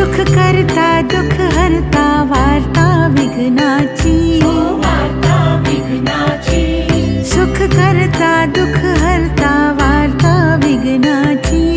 सुख करता दुख हरता वार्ता विघ्नाची सुख करता दुख हरता वार्ता विघ्नाची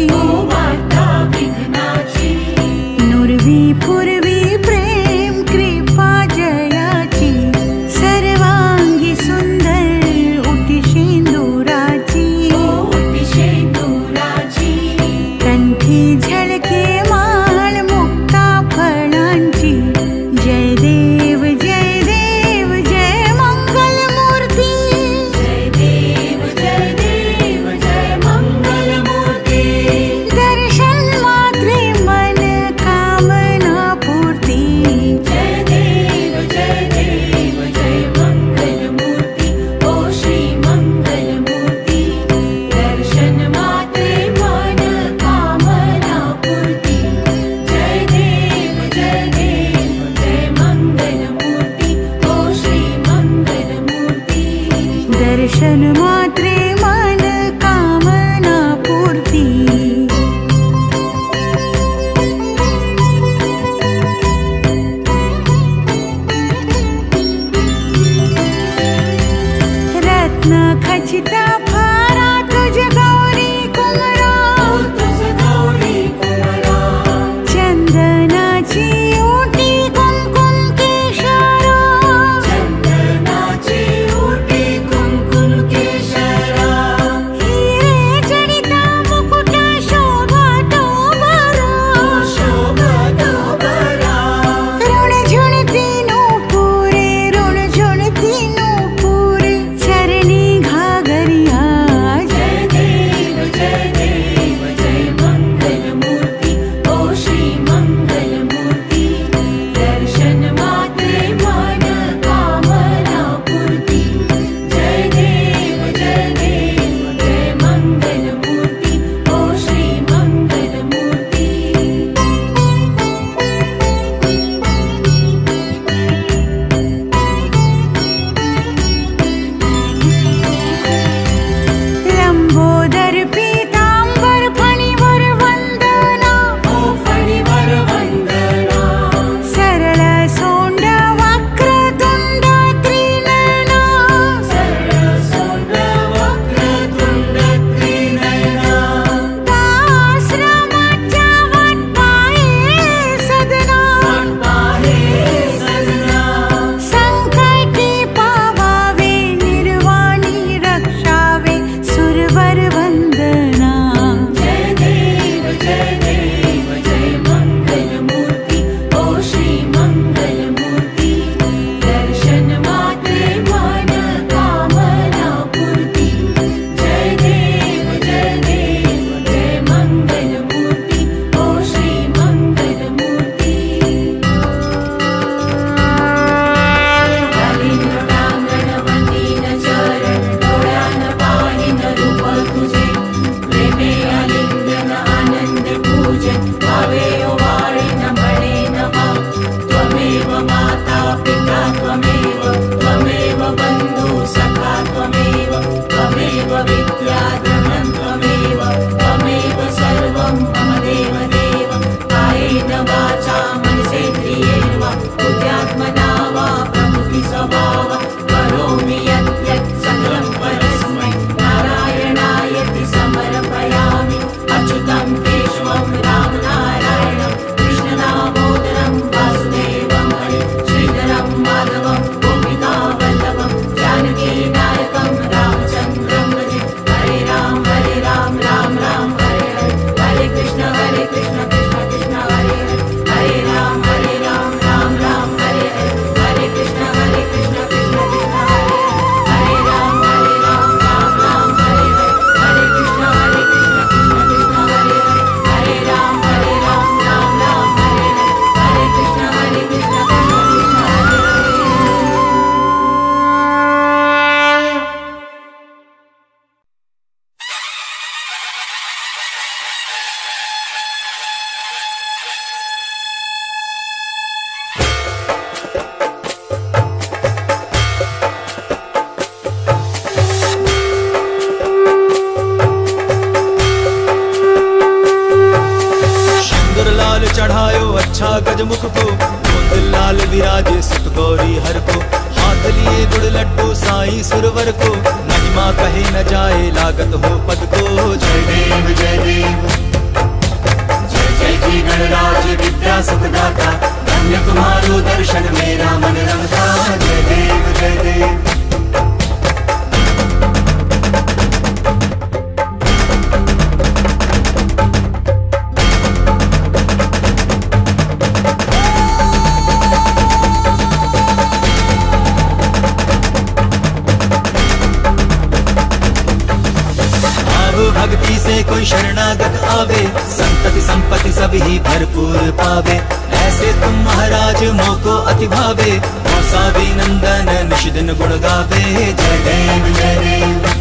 कोई शरणागत आवे। संतति संपत्ति सभी भरपूर पावे। ऐसे तुम महाराज मोको अति भावे मौसावी नंदन निषिदिन गुण गावे। जय देव जय देव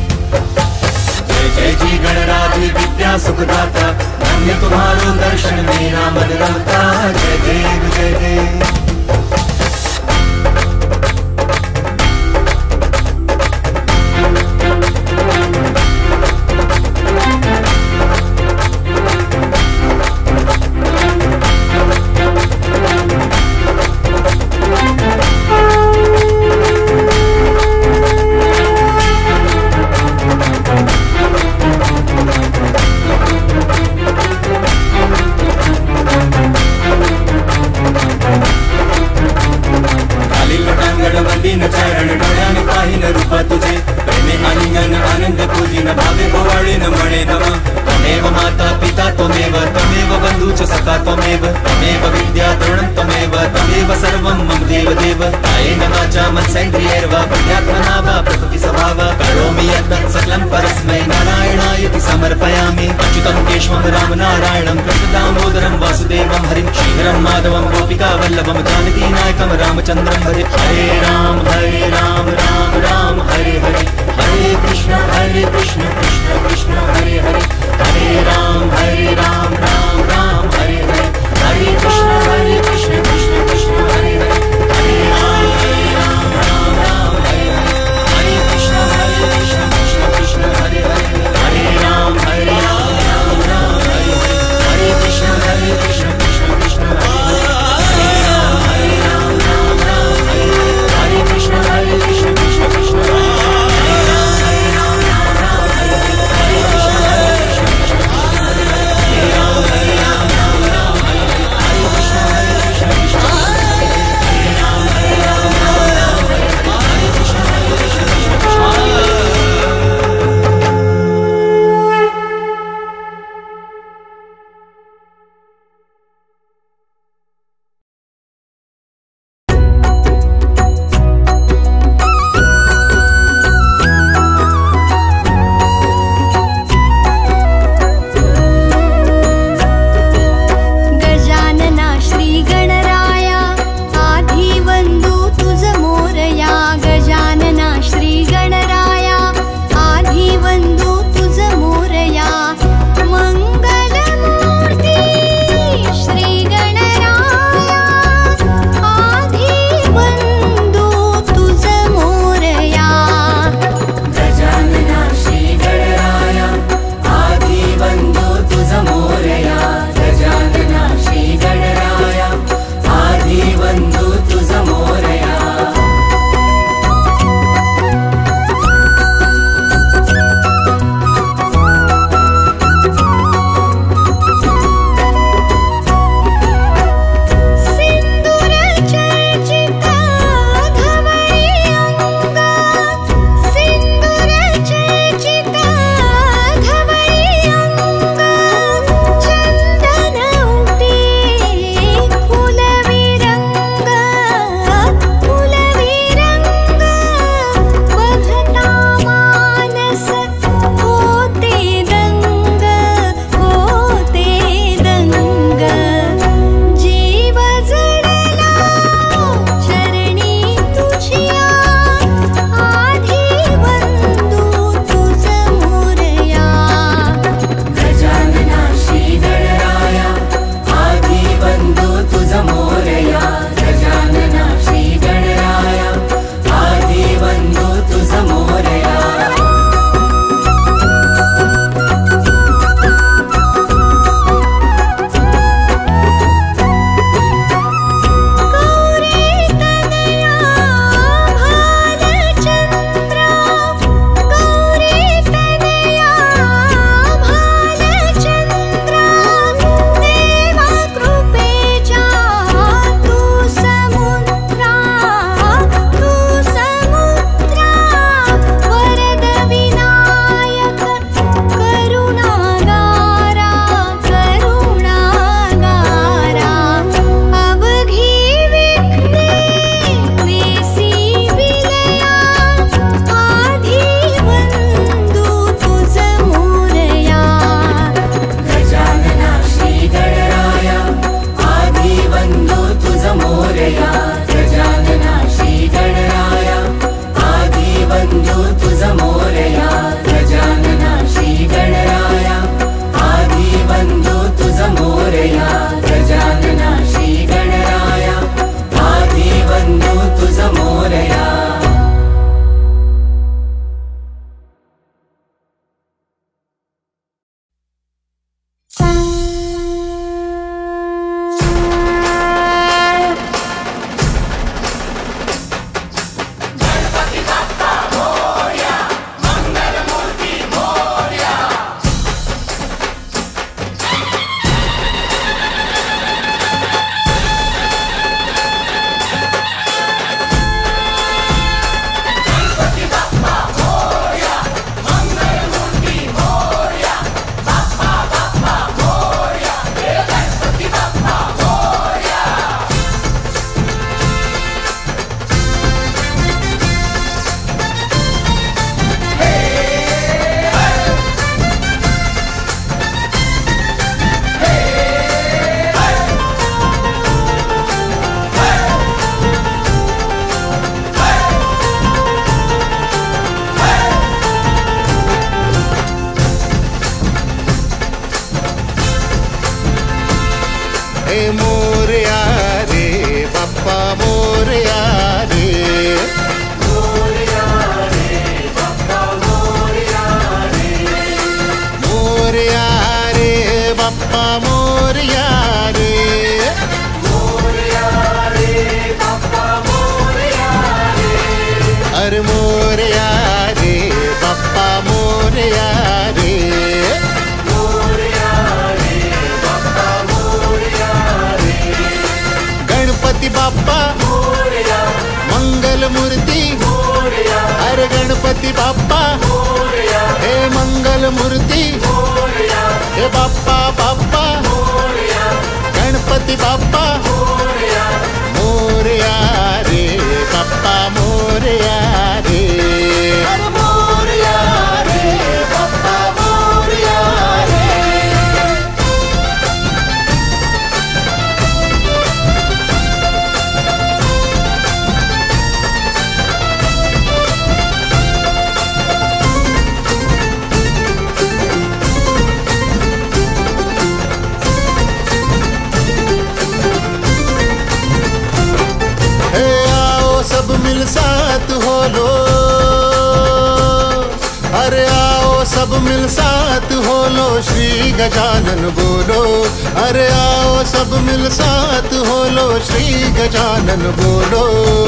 जय जी गणराज विद्या सुखदाता। धन्य तुम्हारो दर्शन, मेरा मन रहता जय देव जय देव राम जानकी नायकम रामचंद्रम हरे हरे राम हरे राम राम। श्री गजानन बोलो।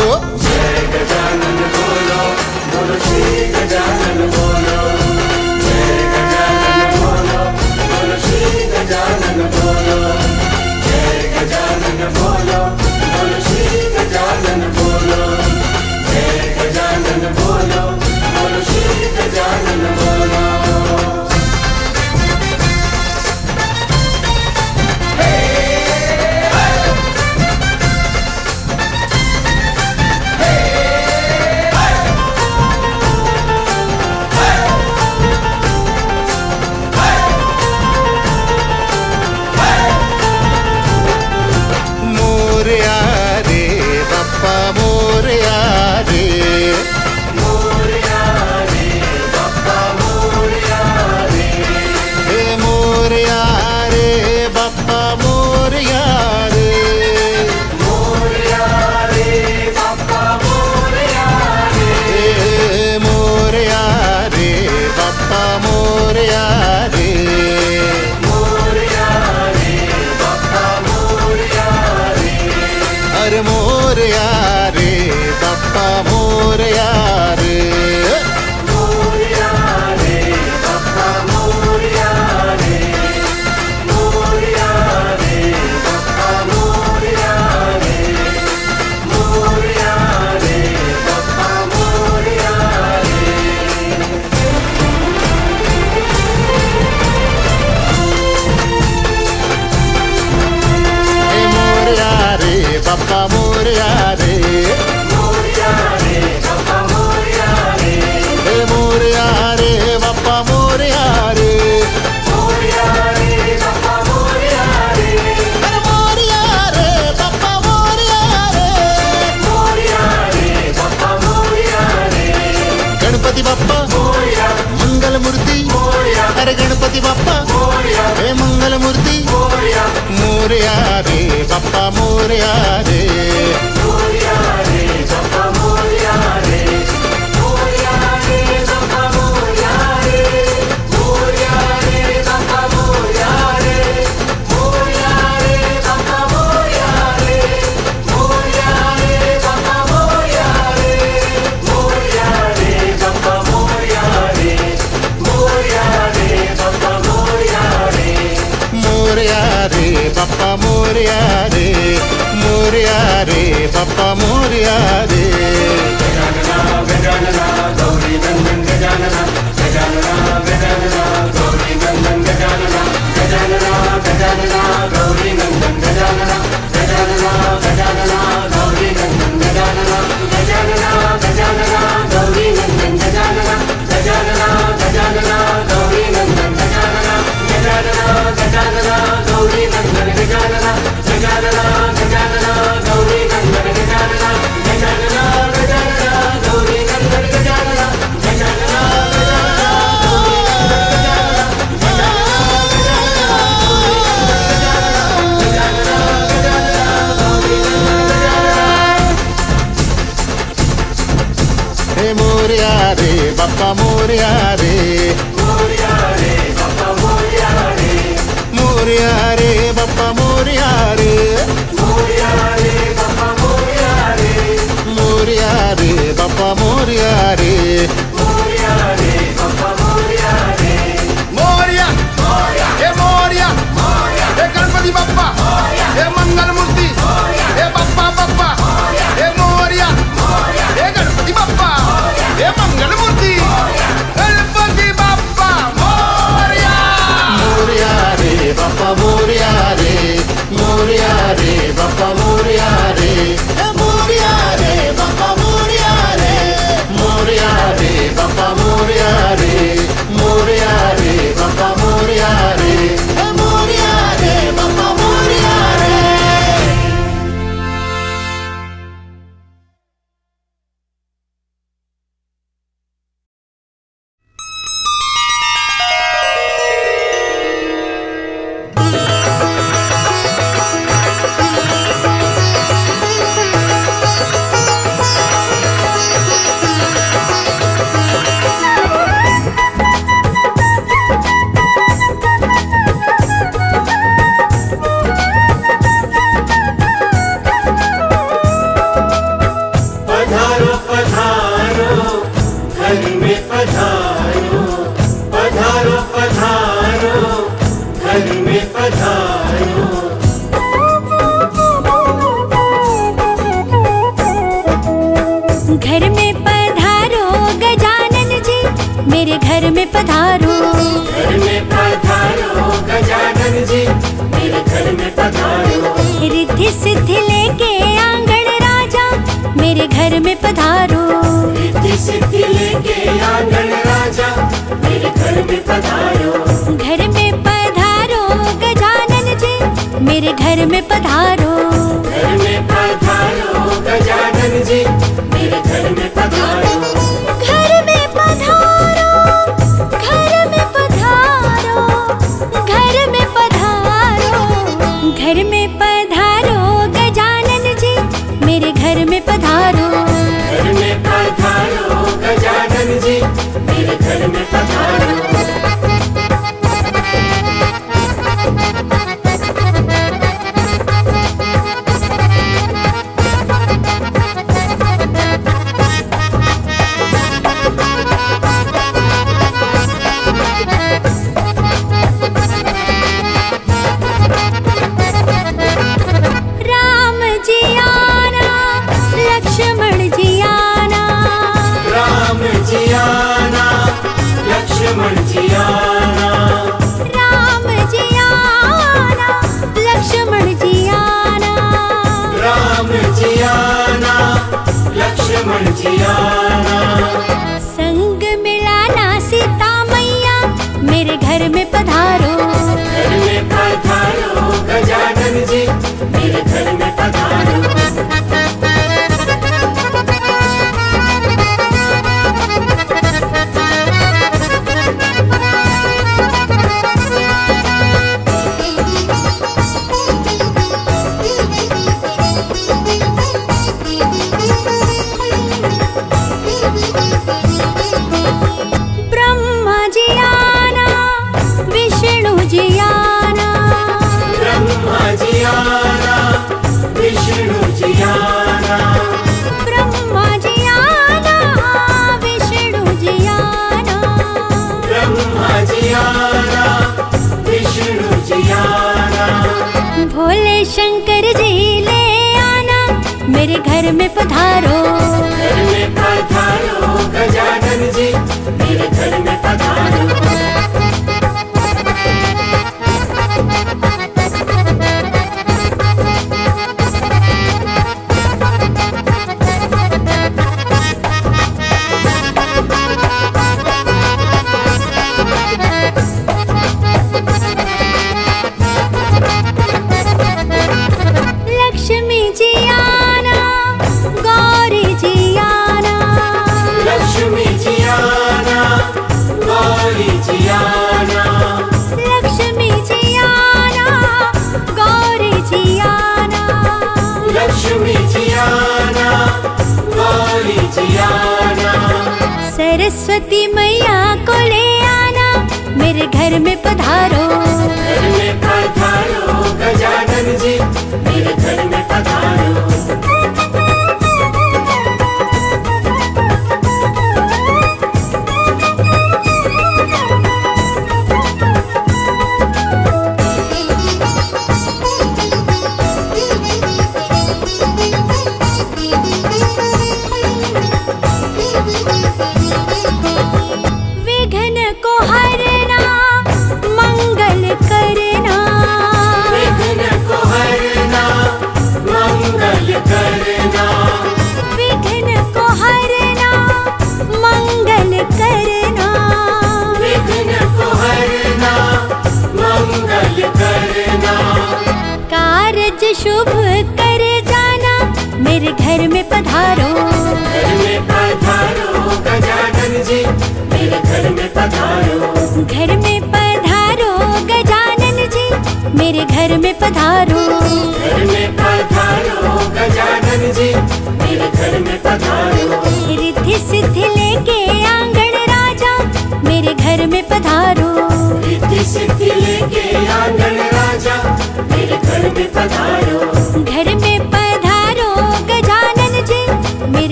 Gajanan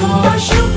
I should.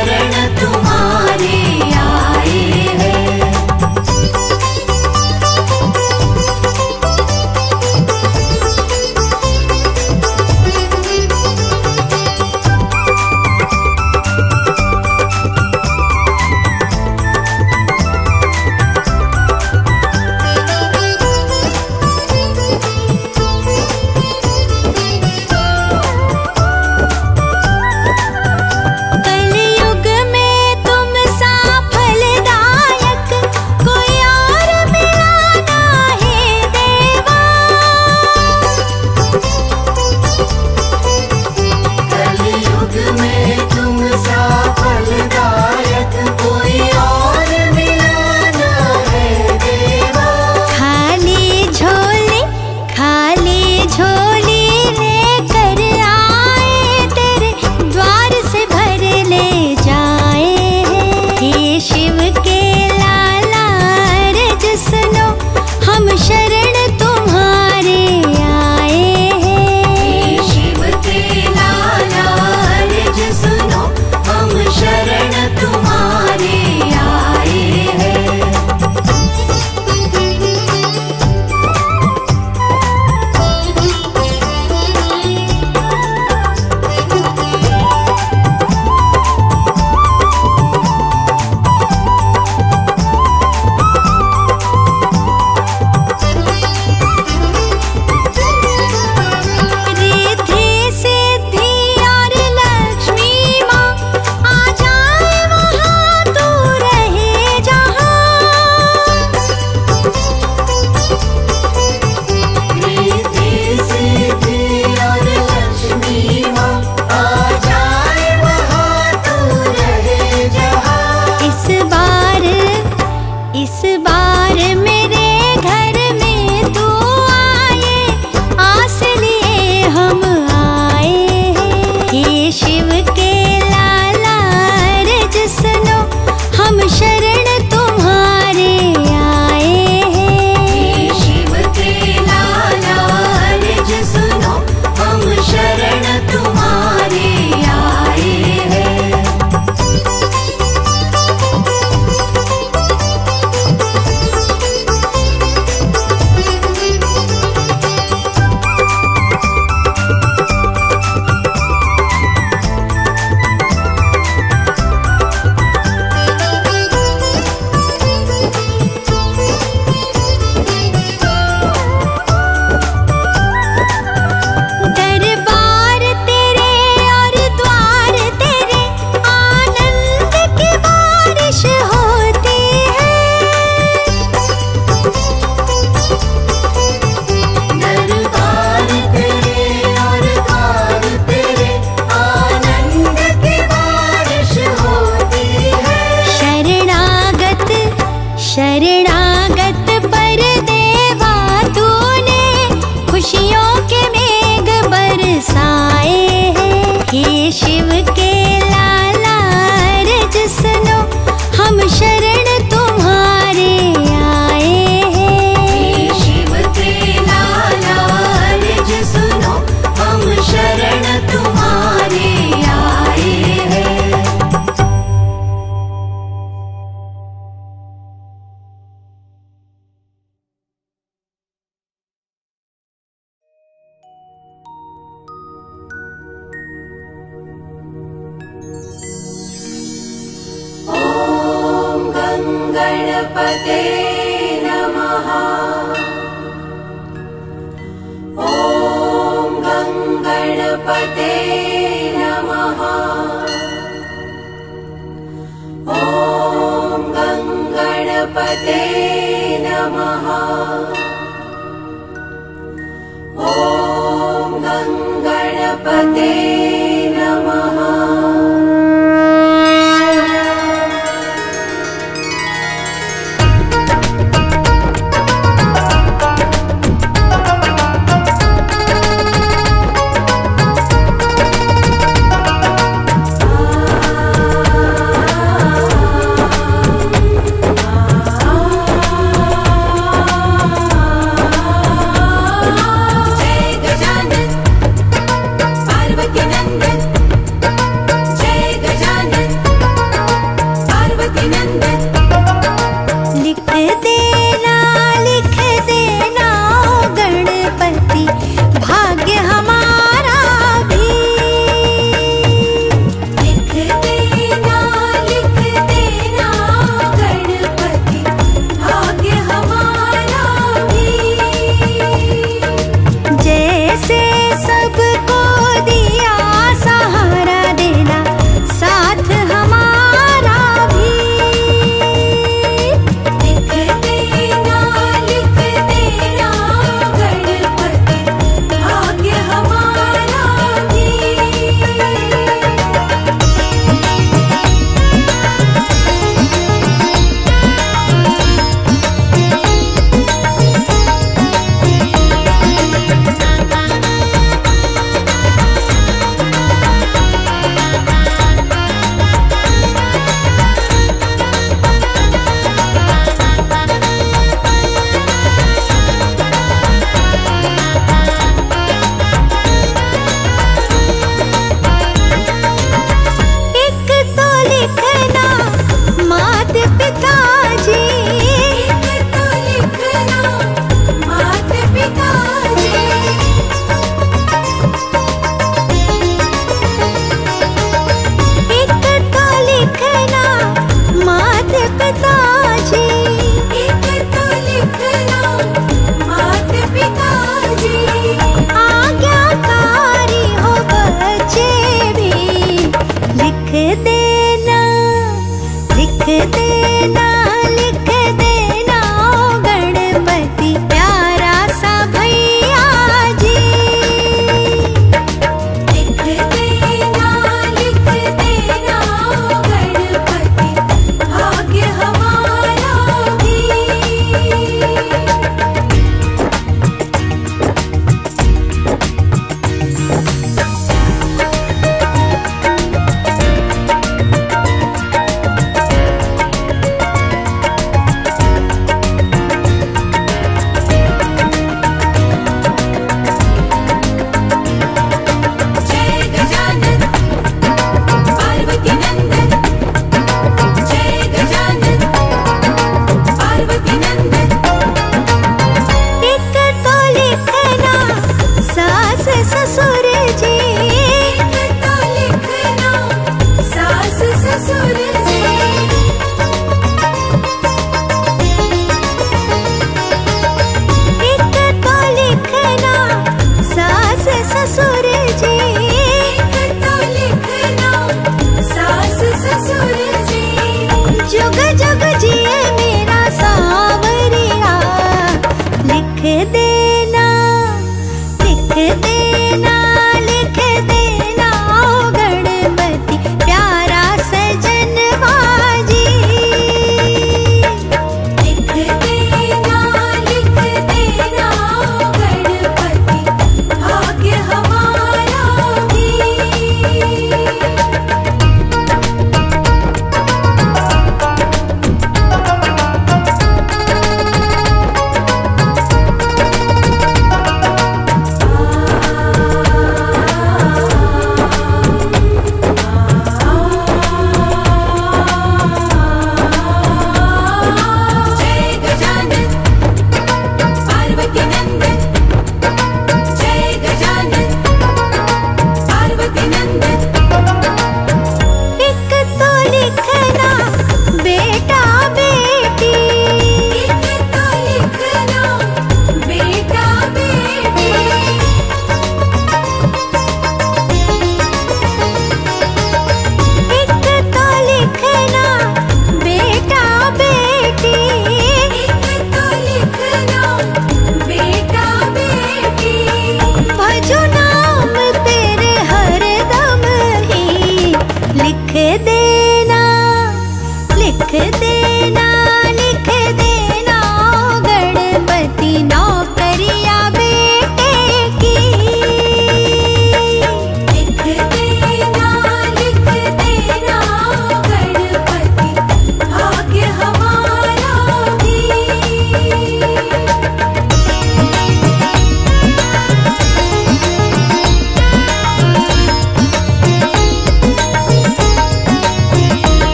हम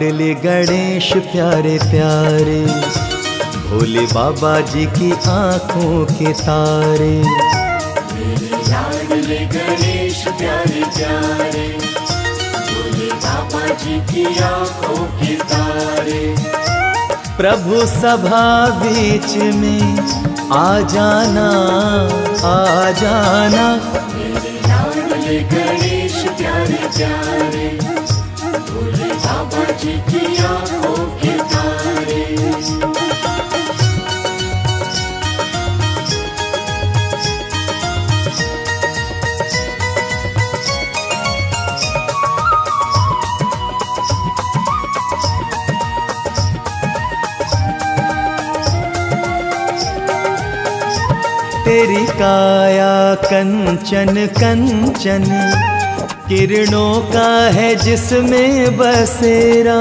लाडले गणेश प्यारे प्यारे भोले बाबा जी की आँखों के तारे। लाडले गणेश प्यारे प्यारे भोले बाबा जी की आँखों के तारे। प्रभु सभा बीच में आ जाना आ जाना। गणेश प्यारे प्यारे तेरी काया कंचन कंचन किरणों का है जिसमें बसेरा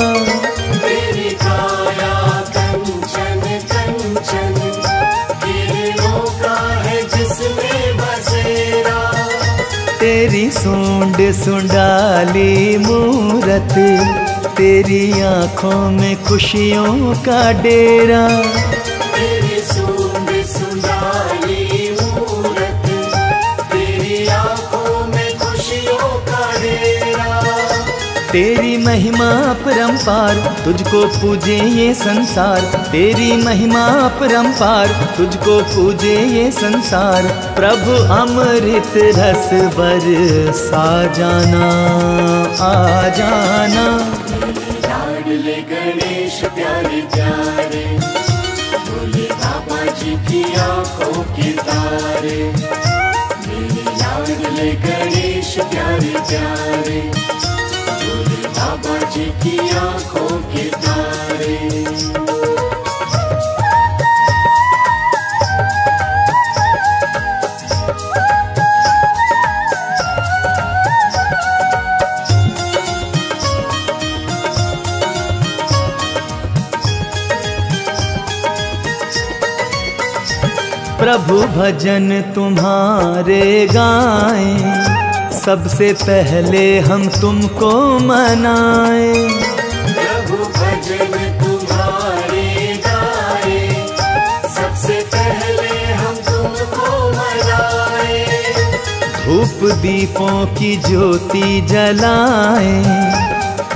तेरी सूंड सुंडाली मूरत तेरी आँखों में खुशियों का डेरा। तेरी महिमा परंपार तुझको पूजे ये संसार। तेरी महिमा परंपार तुझको पूजे ये संसार। प्रभु अमृत रस बर सा जाना, आ जाना। गणेश प्यारे प्यारे बाबा जी की आँखों के तारे। मेरे लाडले गणेश प्यारे प्यारे प्रभु भजन तुम्हारे गाएँ। सबसे पहले हम तुमको मनाएँ। प्रभु भजन तुम्हारे गाए। सबसे पहले हम तुमको मनाए। धूप दीपों की ज्योति जलाए।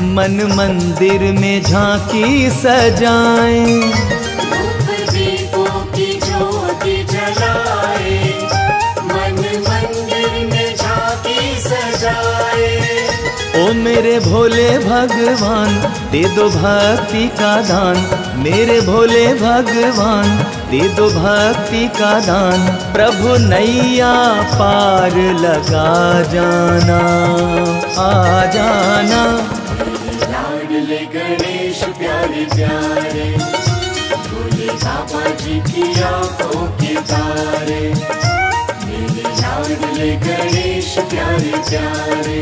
मन मंदिर में झांकी सजाएँ। मेरे भोले भगवान, दे दो भक्ति का दान। मेरे भोले भगवान, दे दो भक्ति का दान। प्रभु नैया पार लगा जाना, आ जाना। लाडले गणेश प्यारे प्यारे भोले बाबा जी की आँखों के तारे। मेरे लाडले गणेश प्यारे प्यारे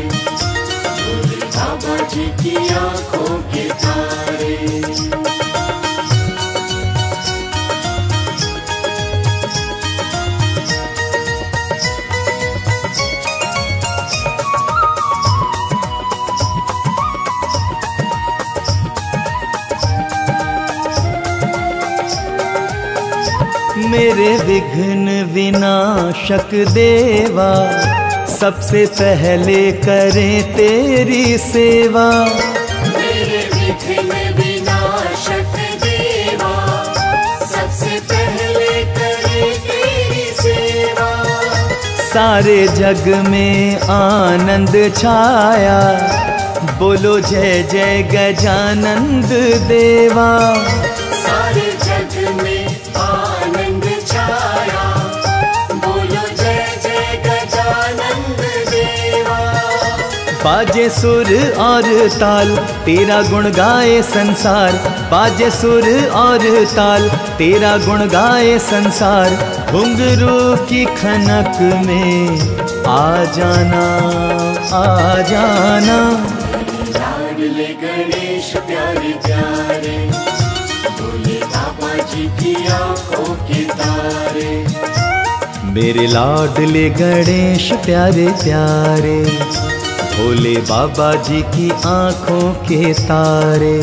बाबा जी की आँखों के तारे। मेरे विघ्न विनाशक देवा सबसे पहले करें तेरी सेवा। मेरे विघ्न विनाशक देवा सबसे पहले करे तेरी सेवा। सारे जग में आनंद छाया। बोलो जय जय गजानंद देवा। बाजे सुर और ताल तेरा गुण गाए संसार। बाजे सुर और ताल तेरा गुण गाए संसार। घुंघरू की खनक में आ जाना आ जाना। लाडले गणेश प्यारे प्यारे बोले बाबा जी की आँखों के तारे। मेरे लाडले गणेश प्यारे प्यारे भोले बाबा जी की आँखों के तारे,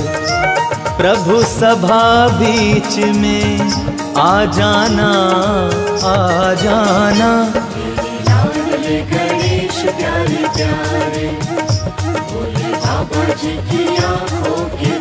प्रभु सभा बीच में आ जाना आ जाना। प्यारे प्यारे बाबा जी की आँखों के